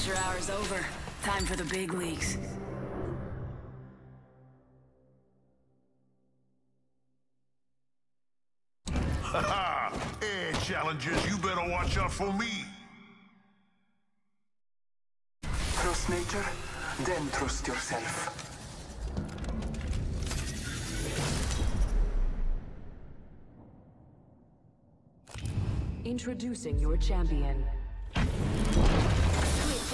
Amateur hour's over. Time for the big leagues. Ha ha! Hey, challenges. you better watch out for me. Trust nature, then trust yourself. Introducing your champion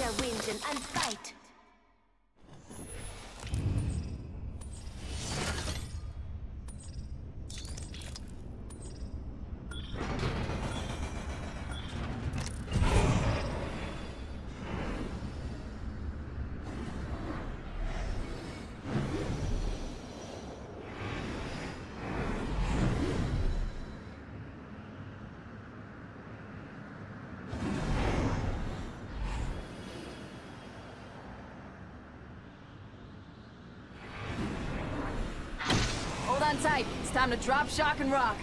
their and fight. on tight. It's time to drop, shock, and rock.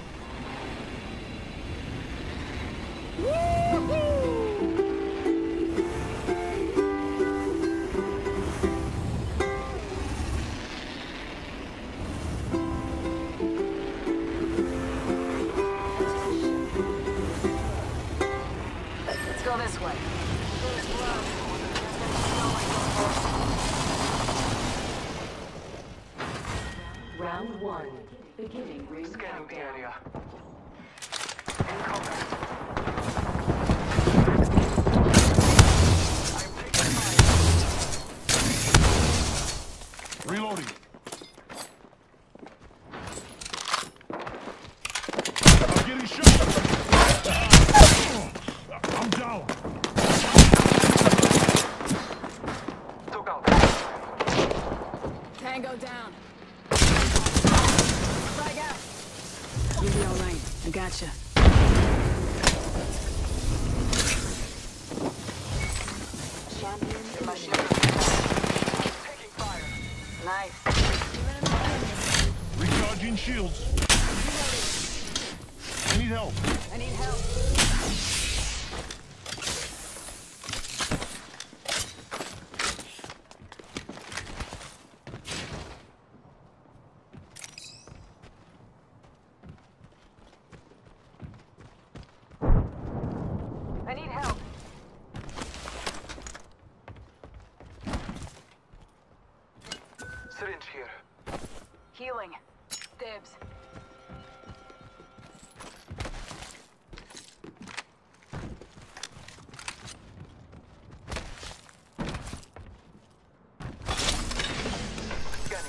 healing. Dibs.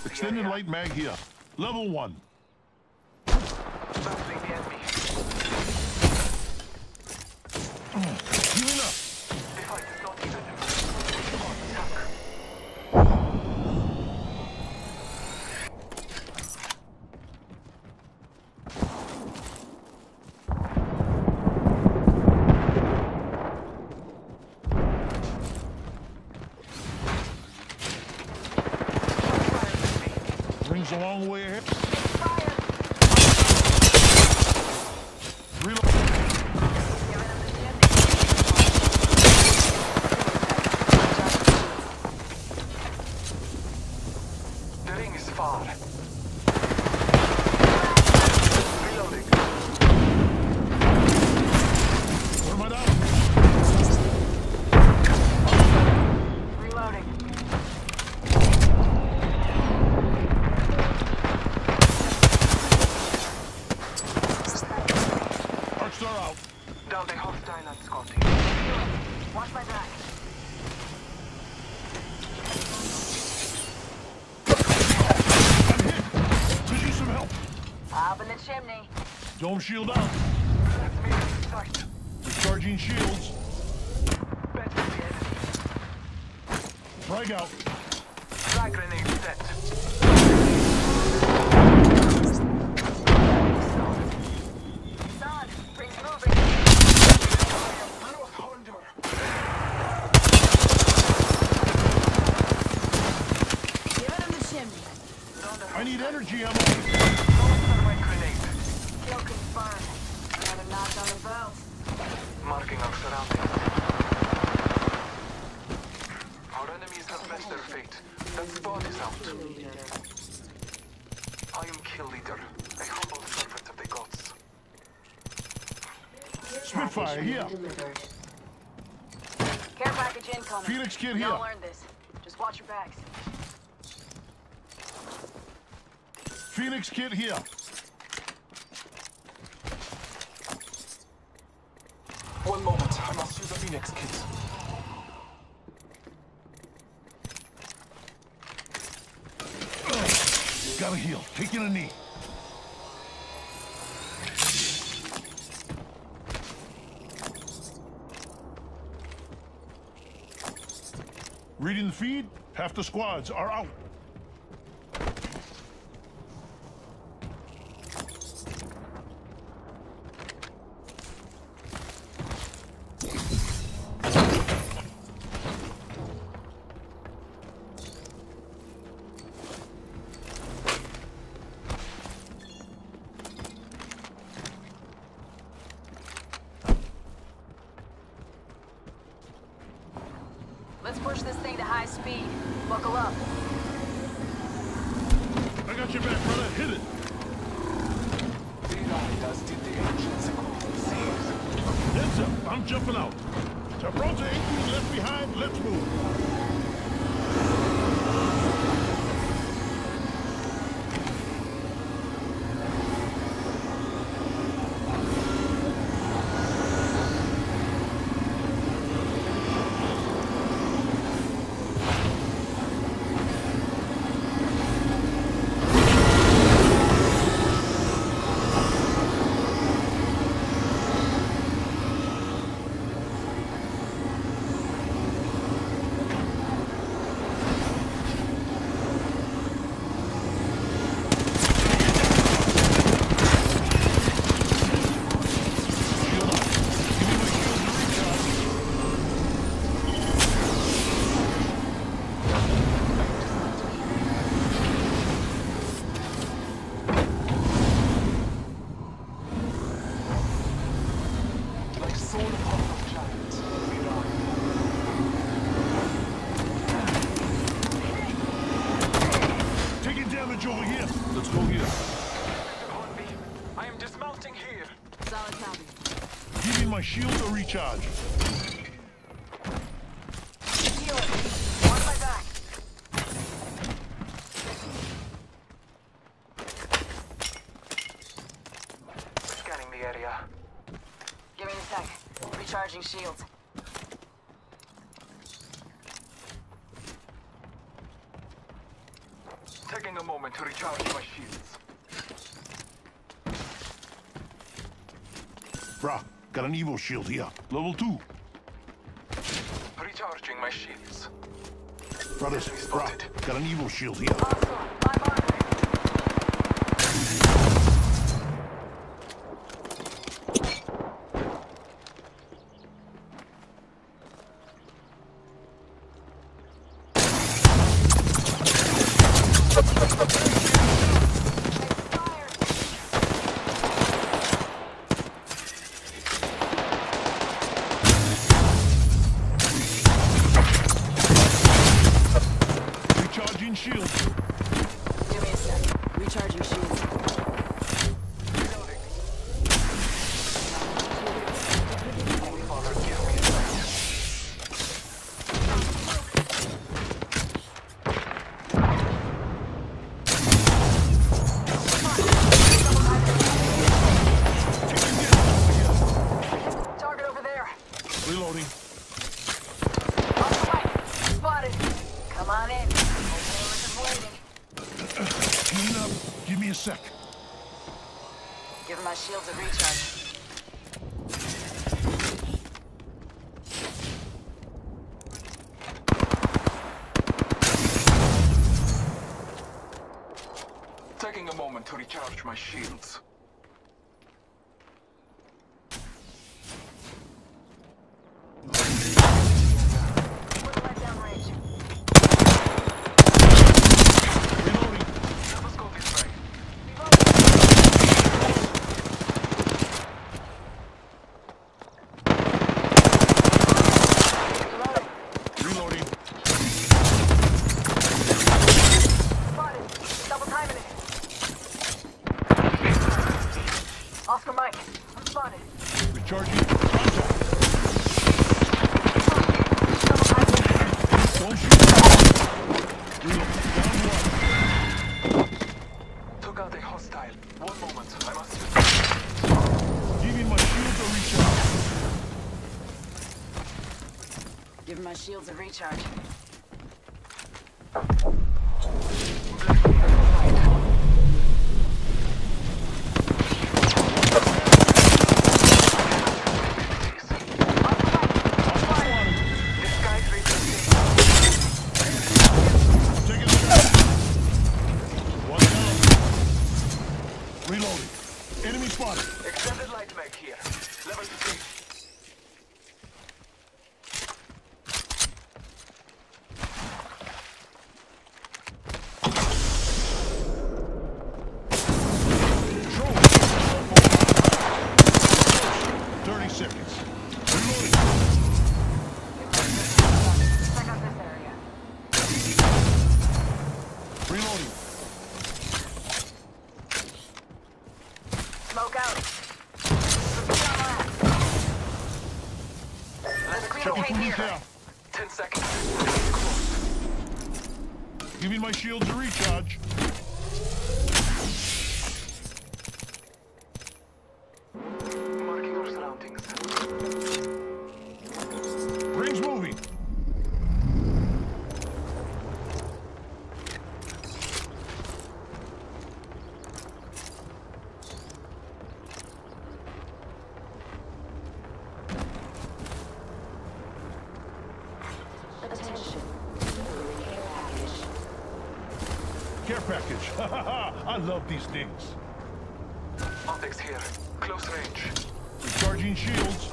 Extended light mag here. Level one. Phoenix kit Y'all here. learned this. Just watch your backs. Phoenix kit here. One moment, I must use a Phoenix kit. Gotta heal. Taking a knee. Reading the feed, half the squads are out. Let's push this thing to high speed. Buckle up. I got your back, brother. Hit it. Heads up. I'm jumping out. Gibraltar 18 left behind. Let's move. Shield up. Give me my shield to recharge. Like sword upon the giant. Denied. Taking damage over here. Let's go here. On me. I am dismounting here. Solid copy. Give me my shield to recharge. Heal it. Watch my back. Scanning the area. Give me a sec. Recharging shields. Taking a moment to recharge my shields. Brah, got an Evo shield here. Level 2. Recharging my shields. Brothers, brah, got an Evo shield here. Hostile. A sec. Give my shields a recharge. Taking a moment to recharge my shields. Smoke out. Let's Let's Checking here. 10 seconds. Giving my shields a recharge. Care package. Ha ha ha. I love these things. Optics here. Close range. Recharging shields.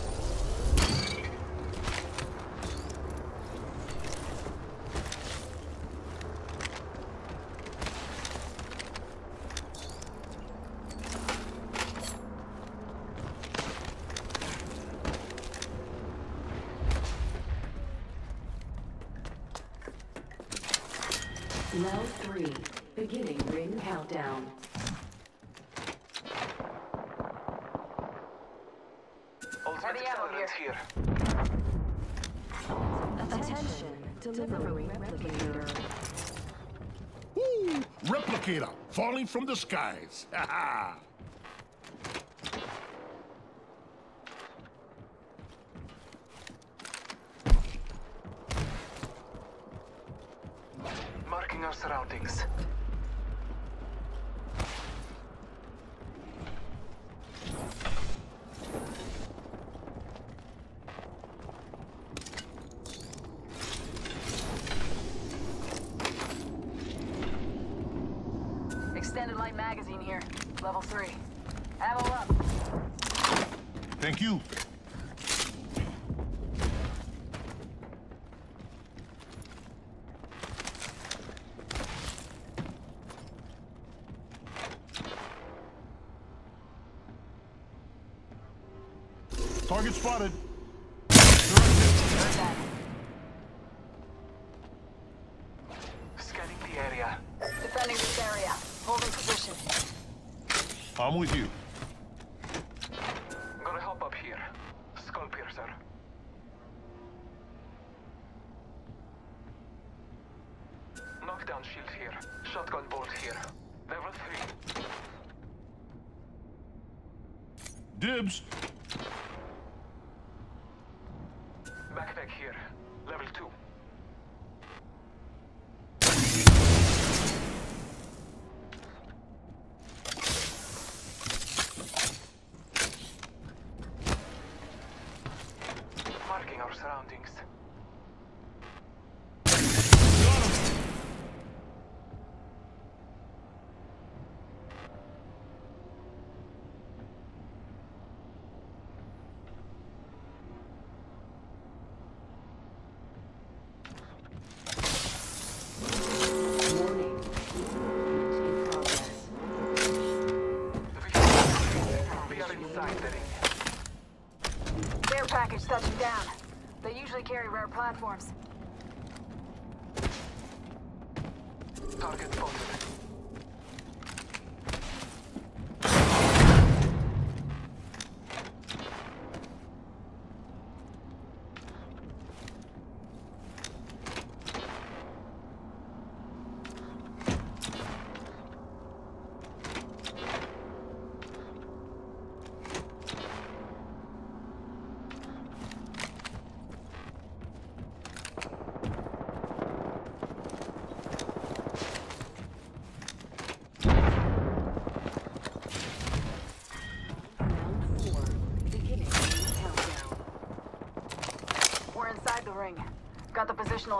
Level 3. Beginning ring countdown. Ultimate Heavy ammo accelerant here. Attention. Delivering replicator. Woo! Replicator falling from the skies. Ha ha. Marking our surroundings. Extended light magazine here. Level 3. Ammo up. Thank you. Target spotted. Knockdown shield here. Shotgun bolt here. Level 3. Dibs. Backpack here. Rare platforms.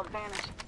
advantage.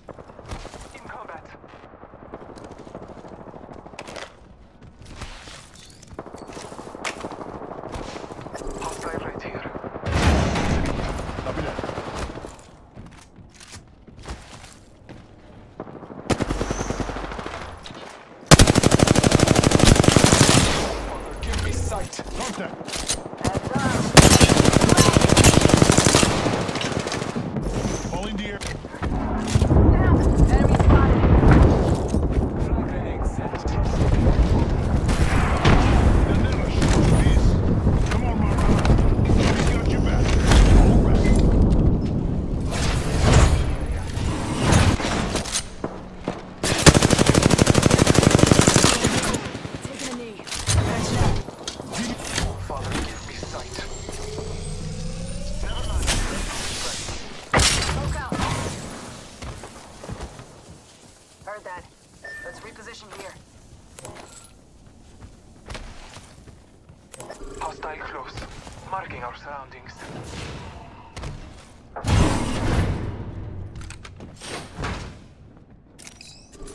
marking our surroundings.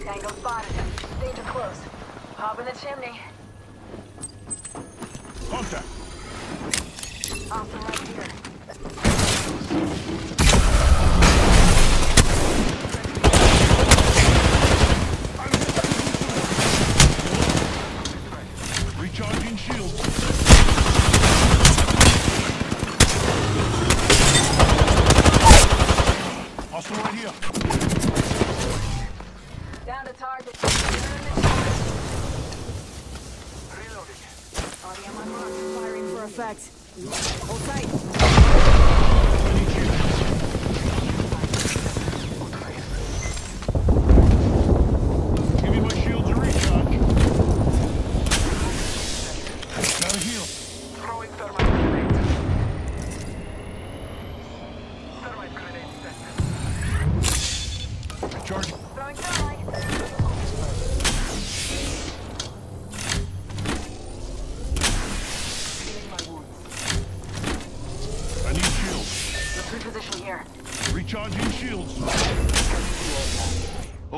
Tango spotted. Danger close. Hop in the chimney.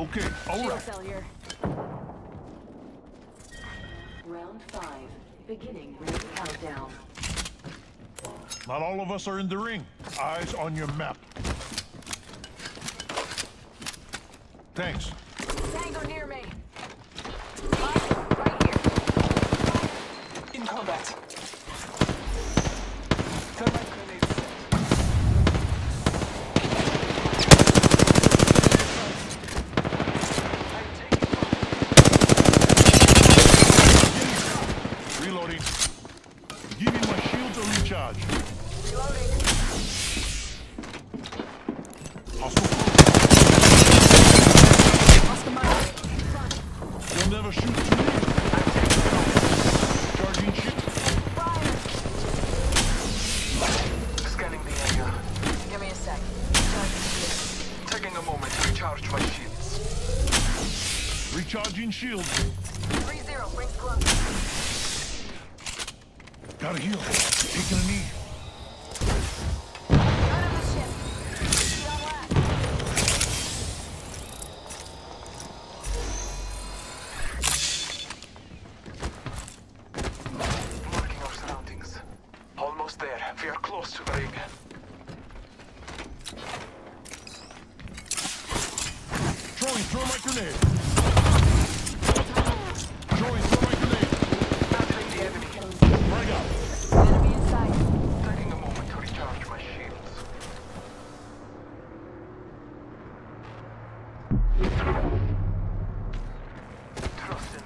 Okay, all right. Failure. Round five, beginning ring countdown. Not all of us are in the ring. Eyes on your map. Thanks. you. Take your knee.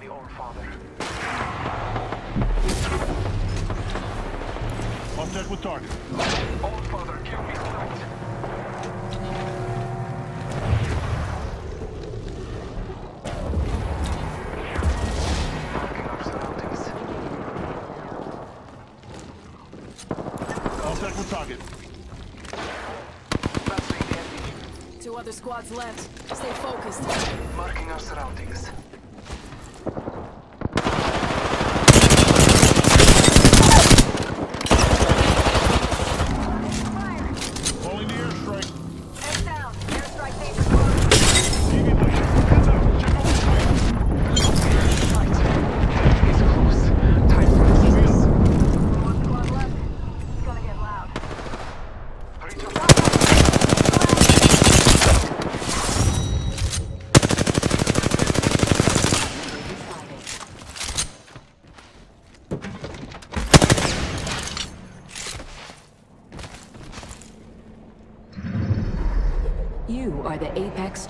the Old Father. Contact with target. Old Father, give me sight. With target. Two other squads left. Stay focused. Marking our surroundings.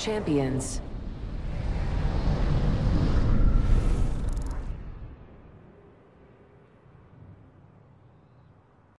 Champions.